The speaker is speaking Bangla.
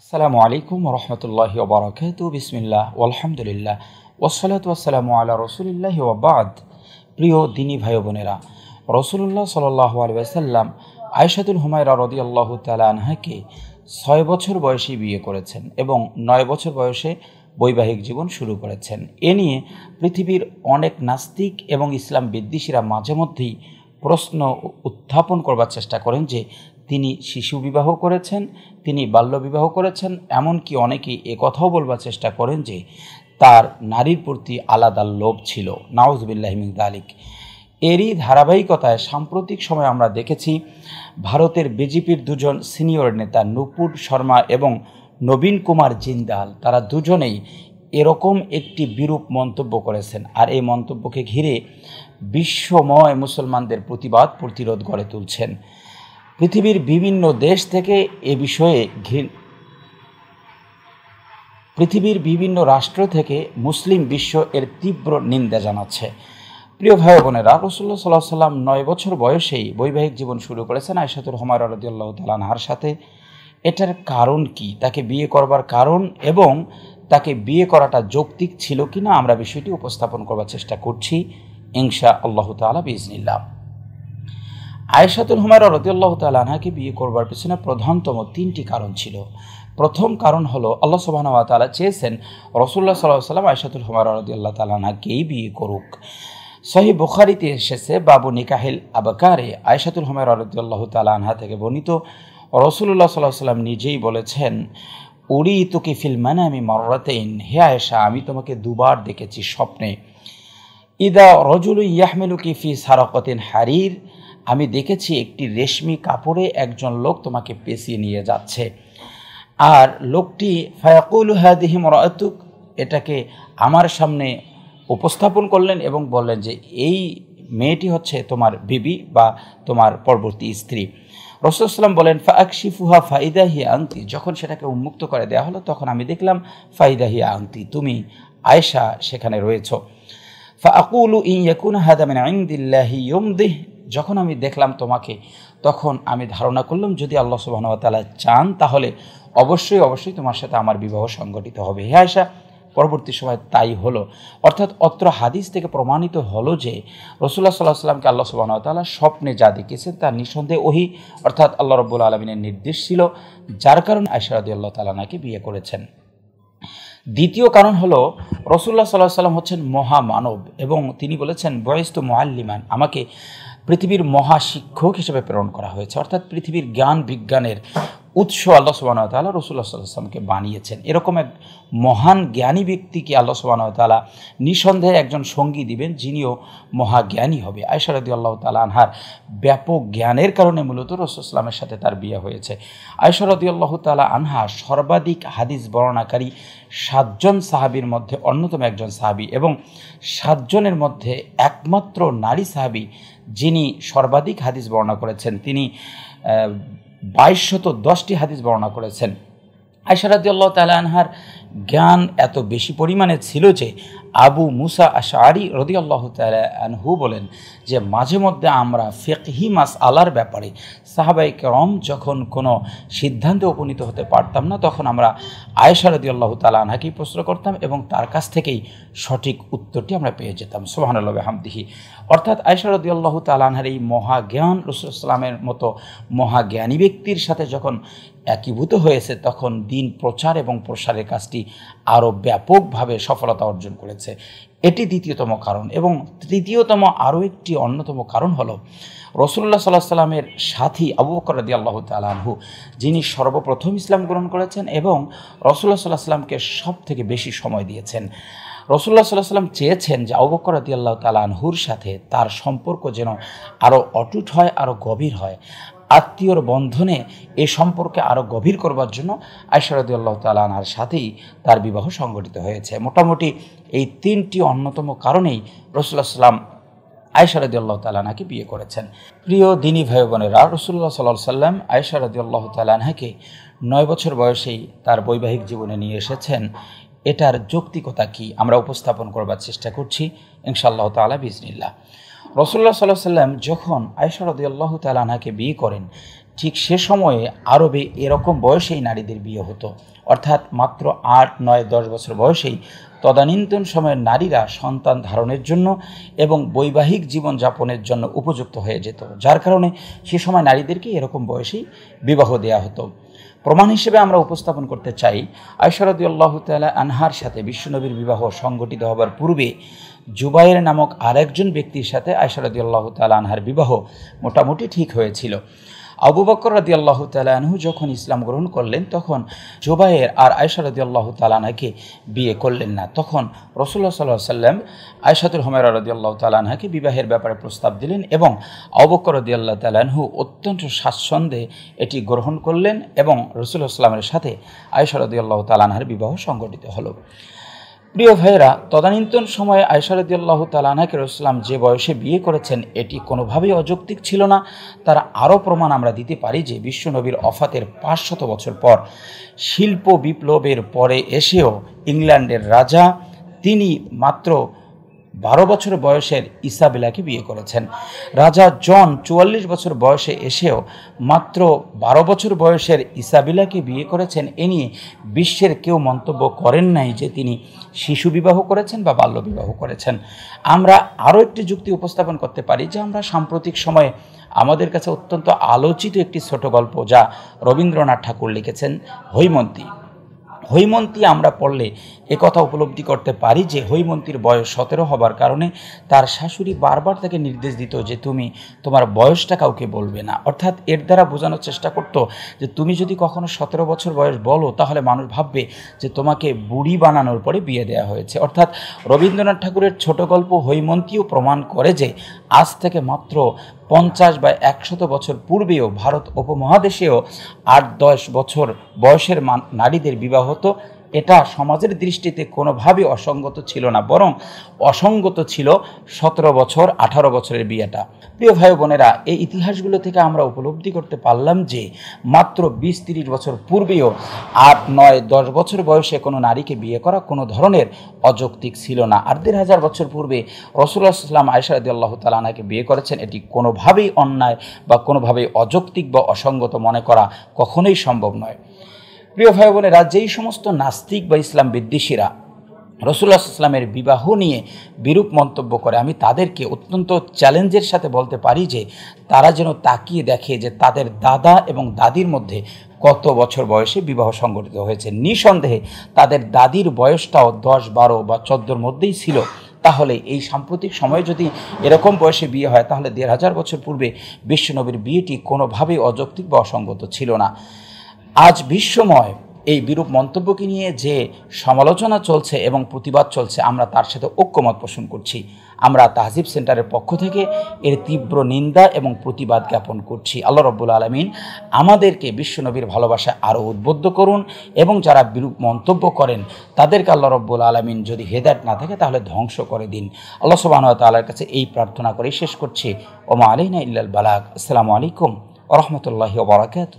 আসসালামু আলাইকুম রহমতুল্লাহ ওবরাকাত বিসমিল্লাহ। আলহামদুলিল্লাহ ওসলাত ওয়াসালামু আলা রসুলিল্লাহ ওবাদ প্রিয় দিনী ভাই বোনেরা রসুল্লাহ সাল্লাহ আলিয়াল্লাম আয়সাতুল হুমায়রা রদি আল্লাহ আনহাকে ছয় বছর বয়সে বিয়ে করেছেন এবং নয় বছর বয়সে বৈবাহিক জীবন শুরু করেছেন। এ নিয়ে পৃথিবীর অনেক নাস্তিক এবং ইসলাম বিদ্বেষীরা মাঝে মধ্যেই প্রশ্ন উত্থাপন করবার চেষ্টা করেন যে তিনি শিশু বিবাহ করেছেন, তিনি বাল্যবিবাহ করেছেন, এমনকি অনেকেই কথাও বলবার চেষ্টা করেন যে তার নারীর প্রতি আলাদা লোভ ছিল। নাউজবিল্লাহমিদ আলিক এরই ধারাবাহিকতায় সাম্প্রতিক সময় আমরা দেখেছি, ভারতের বিজেপির দুজন সিনিয়র নেতা নুপুর শর্মা এবং নবীন কুমার জিন্দাল, তারা দুজনেই এরকম একটি বিরূপ মন্তব্য করেছেন। আর এই মন্তব্যকে ঘিরে বিশ্বময় মুসলমানদের প্রতিবাদ, প্রতিরোধ গড়ে তুলছেন। পৃথিবীর বিভিন্ন দেশ থেকে এ বিষয়ে ঘৃণ পৃথিবীর বিভিন্ন রাষ্ট্র থেকে মুসলিম বিশ্ব এর তীব্র নিন্দা জানাচ্ছে। প্রিয় ভাই বোনেরা রসুল্লাহ সাল্লাহ সাল্লাম নয় বছর বয়সেই বৈবাহিক জীবন শুরু করেছেন আয়সাতুর হমার রদিয়াল্লাহ তালানহার সাথে। এটার কারণ কি? তাকে বিয়ে করবার কারণ এবং তাকে বিয়ে করাটা যৌক্তিক ছিল কি না আমরা বিষয়টি উপস্থাপন করবার চেষ্টা করছি ইনশা আল্লাহ তালা বিজনিল্লাহ আয়েশাতুল হুমায়রা রদিয়াল্লাহ তালাহাকে বিয়ে করবার পিছনে প্রধানতম তিনটি কারণ ছিল। প্রথম কারণ হলো, আল্লাহ সুবাহ তালা চেয়েছেন রসুল্লাহ সাল্লাহ সাল্লাম আয়সাতুল হুমায়রা রদিয়াল্লাহ তালাহাকেই বিয়ে করুক। সহি বুখারিতে এসেছে, বাবু নিকাহিল আবাকারে আয়সাতুল হুমায়রা রদিয়াল্লাহ তালাহা থেকে বর্ণিত রসুল্লাহ সাল্লাহ সাল্লাম নিজেই বলেছেন উড়ি তুকি ফিল মানে আমি মরাতেইন হে আয়েশা, আমি তোমাকে দুবার দেখেছি স্বপ্নে। ইদা রজুল ইয়াহমেলুকি ফি সারকতিন হারির আমি দেখেছি একটি রেশমি কাপড়ে একজন লোক তোমাকে পেঁচিয়ে নিয়ে যাচ্ছে। আর লোকটি, ফায়াকুল হাদিহি মরাতুক এটাকে আমার সামনে উপস্থাপন করলেন এবং বললেন যে, এই মেয়েটি হচ্ছে তোমার বিবি বা তোমার পরবর্তী স্ত্রী। রসুলাম বলেন ফাকশি ফুহা ফাইদাহিয়া আংতি যখন সেটাকে উন্মুক্ত করে দেওয়া হলো, তখন আমি দেখলাম, ফাইদাহিয়া আংতি তুমি আয়েশা সেখানে রয়েছ। ফাকুলু ইয়াকুন হাদামিন আইন্দিল্লাহি ইয়মদিহ যখন আমি দেখলাম তোমাকে, তখন আমি ধারণা করলাম, যদি আল্লাহ সুবাহতালা চান, তাহলে অবশ্যই অবশ্যই তোমার সাথে আমার বিবাহ সংগঠিত হবে। হে আয়সা পরবর্তী সময় তাই হলো। অর্থাৎ অত্র হাদিস থেকে প্রমাণিত হলো যে রসুল্লাহ সাল্লাহ সাল্লামকে আল্লাহ সুবাহতাল্লাহ স্বপ্নে যা দেখেছেন, তা নিঃসন্দেহে ওহি। অর্থাৎ আল্লাহ রব্বুল আলমিনের নির্দেশ ছিল, যার কারণে আয়সারদি আল্লাহ তালা তালানাকে বিয়ে করেছেন। দ্বিতীয় কারণ হলো রসুল্লাহ সাল্লাহ সাল্লাম হচ্ছেন মহামানব এবং তিনি বলেছেন বয়স্ত মোয়াল্লিমান আমাকে পৃথিবীর মহাশিক্ষক হিসেবে প্রেরণ করা হয়েছে। অর্থাৎ পৃথিবীর জ্ঞান বিজ্ঞানের উৎস আল্লাহ সুবাহ তাল্লাহ রসুল্লাহ সাল্লামকে বানিয়েছেন। এরকম এক মহান জ্ঞানী ব্যক্তিকে আল্লাহ সুবাহ তালা নিঃসন্দেহে একজন সঙ্গী দিবেন, যিনিও মহাজ্ঞানী হবে। আয়সারদি আল্লাহ তালা আনহার ব্যাপক জ্ঞানের কারণে মূলত রসুলামের সাথে তার বিয়ে হয়েছে। আয়সারদি আল্লাহ তালা আনহা সর্বাধিক হাদিস বর্ণাকারী সাতজন সাহাবির মধ্যে অন্যতম একজন সাহাবি এবং সাতজনের মধ্যে একমাত্র নারী সাহাবি যিনি সর্বাধিক হাদিস বর্ণনা করেছেন, তিনি বাইশ শত দশটি হাদিস বর্ণনা করেছেন। আয়সারাদি আল্লাহ তালা আনহার জ্ঞান এত বেশি পরিমাণে ছিল যে আবু মুসা আশারি রদি আল্লাহ আনহু বলেন যে, মাঝে মধ্যে আমরা ফেকহি মাস আলার ব্যাপারে সাহাবাই করম যখন কোনো সিদ্ধান্তে উপনীত হতে পারতাম না, তখন আমরা আয়েশা রদি আল্লাহ তালা আনহাকেই প্রশ্ন করতাম এবং তার কাছ থেকেই সঠিক উত্তরটি আমরা পেয়ে যেতাম। সোহানুল্লাহ হামদিহি অর্থাৎ আয়েশা রদি আল্লাহ তালা এই মহাজ্ঞান রসুলামের মতো মহাজ্ঞানী ব্যক্তির সাথে যখন একীভূত হয়েছে, তখন দিন প্রচার এবং প্রসারের কাজটি আরও ব্যাপকভাবে সফলতা অর্জন করেছে। এটি দ্বিতীয়তম কারণ এবং তৃতীয়তম আরও একটি অন্যতম কারণ হলো রসুল্লাহ সাল্লাহ সাল্লামের সাথী আবু বকর রদি আল্লাহ তালাহু যিনি সর্বপ্রথম ইসলাম গ্রহণ করেছেন এবং রসুল্লাহ সাল্লাহ সাল্লামকে সব থেকে বেশি সময় দিয়েছেন। রসুল্লাহ সাল্লাহ সাল্লাম চেয়েছেন যে আবু বকর রদি আল্লাহ তালাহুর সাথে তার সম্পর্ক যেন আরও অটুট হয়, আরও গভীর হয়। আত্মীয়র বন্ধনে এ সম্পর্কে আরও গভীর করবার জন্য আল্লাহ তালাহার সাথেই তার বিবাহ সংগঠিত হয়েছে। মোটামুটি এই তিনটি অন্যতম কারণেই রসুল্লাহ সাল্লাম আল্লাহ তালাহাকে বিয়ে করেছেন। প্রিয় দিনী ভাই বোনেরা রসুল্লাহ সাল্লাহ সাল্লাম আল্লাহ তালাহাকে নয় বছর বয়সেই তার বৈবাহিক জীবনে নিয়ে এসেছেন। এটার যৌক্তিকতা কি? আমরা উপস্থাপন করবার চেষ্টা করছি, ইনশাআল্লাহ তালা বিজনিল্লা রসুল্লাহ সাল্লাহ সাল্লাম যখন আয়সা রদিয়াল্লাহ তালাহাকে বিয়ে করেন, ঠিক সে সময়ে আরবে এরকম বয়সেই নারীদের বিয়ে হতো। অর্থাৎ মাত্র আট, নয়, দশ বছর বয়সেই তদানীন্তন সময়ের নারীরা সন্তান ধারণের জন্য এবং বৈবাহিক জীবন যাপনের জন্য উপযুক্ত হয়ে যেত। যার কারণে সে সময় নারীদেরকে এরকম বয়সেই বিবাহ দেয়া হতো। প্রমাণ হিসেবে আমরা উপস্থাপন করতে চাই আয়সারদি আল্লাহ তালা আনহার সাথে বিশ্বনবীর বিবাহ সংগঠিত হবার পূর্বে জুবাইয়ের নামক আরেকজন ব্যক্তির সাথে আয়সারদি আল্লাহ তালা আনহার বিবাহ মোটামুটি ঠিক হয়েছিল। আবু বকর রাদি আল্লাহ তালাহু যখন ইসলাম গ্রহণ করলেন, তখন জোবাইয়ের আর আয়সা রাদি আল্লাহ তালানাকে বিয়ে করলেন না। তখন রসুল্লাহ সাল্লাহ সাল্লাম আয়সাতুল হমেরা রদি আল্লাহ তালানহাকে বিবাহের ব্যাপারে প্রস্তাব দিলেন এবং আবুবকর রদি আল্লাহ তালাহু অত্যন্ত স্বাচ্ছন্দ্যে এটি গ্রহণ করলেন এবং রসুল্লাহ সাল্লামের সাথে আয়সা রদি আল্লাহ তালানহার বিবাহ সংগঠিত হলো। প্রিয় ভাইয়েরা, তদানীন্তন সময়ে আয়সারদি আল্লাহ তালানাকে ইসলাম যে বয়সে বিয়ে করেছেন, এটি কোনোভাবেই অযৌক্তিক ছিল না। তার আরও প্রমাণ আমরা দিতে পারি যে বিশ্বনবীর অফাতের পাঁচশত বছর পর শিল্প বিপ্লবের পরে এসেও ইংল্যান্ডের রাজা, তিনি মাত্র বারো বছর বয়সের ইসাবেলাকে বিয়ে করেছেন। রাজা জন চুয়াল্লিশ বছর বয়সে এসেও মাত্র বারো বছর বয়সের ইসাবিলাকে বিয়ে করেছেন এ নিয়ে বিশ্বের কেউ মন্তব্য করেন নাই যে তিনি শিশু বিবাহ করেছেন বা বাল্য বিবাহ করেছেন। আমরা আরও একটি যুক্তি উপস্থাপন করতে পারি যে আমরা সাম্প্রতিক সময়ে আমাদের কাছে অত্যন্ত আলোচিত একটি ছোট গল্প যা রবীন্দ্রনাথ ঠাকুর লিখেছেন হৈমন্তী। হৈমন্তী আমরা পড়লে একথা উপলব্ধি করতে পারি যে হৈমন্তীর বয়স সতেরো হবার কারণে তার শাশুড়ি বারবার তাকে নির্দেশ দিত যে তুমি তোমার বয়সটা কাউকে বলবে না। অর্থাৎ এর দ্বারা বোঝানোর চেষ্টা করতো যে তুমি যদি কখনো সতেরো বছর বয়স বলো, তাহলে মানুষ ভাববে যে তোমাকে বুড়ি বানানোর পরে বিয়ে দেওয়া হয়েছে। অর্থাৎ রবীন্দ্রনাথ ঠাকুরের ছোট গল্প হৈমন্তীও প্রমাণ করে যে আজ থেকে মাত্র পঞ্চাশ বা একশত বছর পূর্বেও ভারত উপমহাদেশেও আট দশ বছর বয়সের নারীদের বিবাহ হতো। এটা সমাজের দৃষ্টিতে কোনোভাবে অসঙ্গত ছিল না, বরং অসঙ্গত ছিল সতেরো বছর, আঠারো বছরের বিয়েটা। প্রিয় ভাই বোনেরা, এই ইতিহাসগুলো থেকে আমরা উপলব্ধি করতে পারলাম যে মাত্র বিশ তিরিশ বছর পূর্বেও আট, নয়, দশ বছর বয়সে কোনো নারীকে বিয়ে করা কোনো ধরনের অযৌক্তিক ছিল না। আর দেড় হাজার বছর পূর্বে রসুল্লাহ ইসলাম আয়সারদি আল্লাহ তালানাকে বিয়ে করেছেন, এটি কোনোভাবেই অন্যায় বা কোনোভাবেই অযৌক্তিক বা অসঙ্গত মনে করা কখনোই সম্ভব নয়। প্রিয় ভাই বোনেরা, যেই সমস্ত নাস্তিক বা ইসলাম বিদ্বেষীরা রসুল্লাহ ইসলামের বিবাহ নিয়ে বিরূপ মন্তব্য করে, আমি তাদেরকে অত্যন্ত চ্যালেঞ্জের সাথে বলতে পারি যে, তারা যেন তাকিয়ে দেখে যে তাদের দাদা এবং দাদির মধ্যে কত বছর বয়সে বিবাহ সংগঠিত হয়েছে। নিঃসন্দেহে তাদের দাদির বয়সটাও দশ, বারো বা চোদ্দোর মধ্যেই ছিল। তাহলে এই সাম্প্রতিক সময়ে যদি এরকম বয়সে বিয়ে হয়, তাহলে দেড় হাজার বছর পূর্বে বিশ্বনবীর বিয়েটি কোনোভাবেই অযৌক্তিক বা অসঙ্গত ছিল না। আজ বিশ্বময় এই বিরূপ মন্তব্যকে নিয়ে যে সমালোচনা চলছে এবং প্রতিবাদ চলছে, আমরা তার সাথে ঐক্যমত পোষণ করছি। আমরা তাহজিব সেন্টারের পক্ষ থেকে এর তীব্র নিন্দা এবং প্রতিবাদ জ্ঞাপন করছি। আল্লাহ রব্বুল আলমিন আমাদেরকে বিশ্বনবীর ভালোবাসায় আরও উদ্বুদ্ধ করুন এবং যারা বিরূপ মন্তব্য করেন, তাদেরকে আল্লাহ রব্বুল আলমিন যদি হেদায়ত না থাকে, তাহলে ধ্বংস করে দিন। আল্লাহ সুবাহ তাল্লার কাছে এই প্রার্থনা করে শেষ করছি। ওমা আলিনা ইল্লাল বালাক আসসালামু আলাইকুম রহমতুল্লাহি ওবরাকাতু